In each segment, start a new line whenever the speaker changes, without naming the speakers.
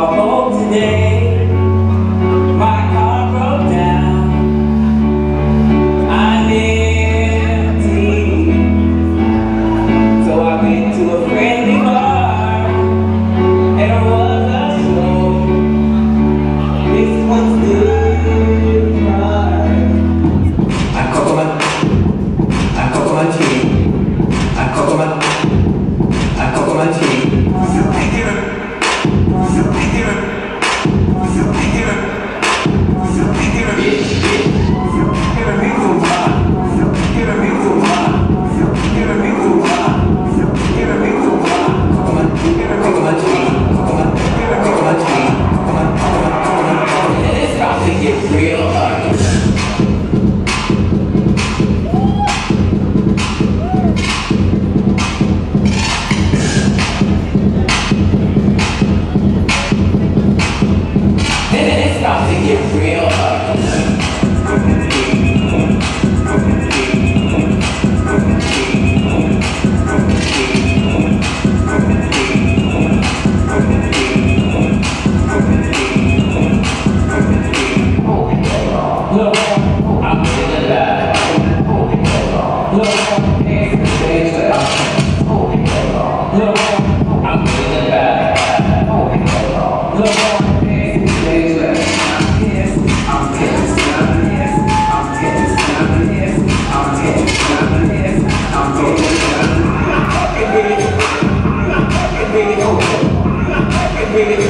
our home today.
really cool. Really cool.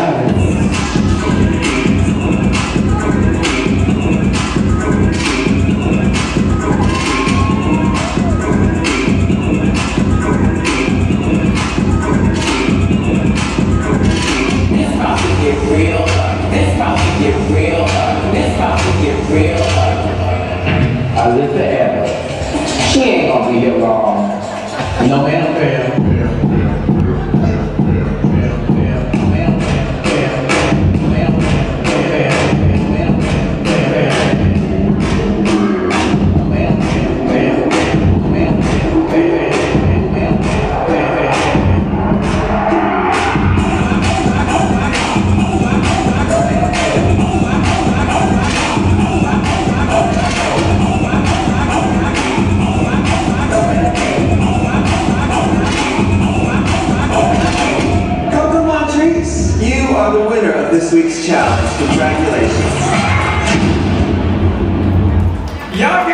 Não é no campo. É.
are the winner of this week's challenge. Congratulations. Y'all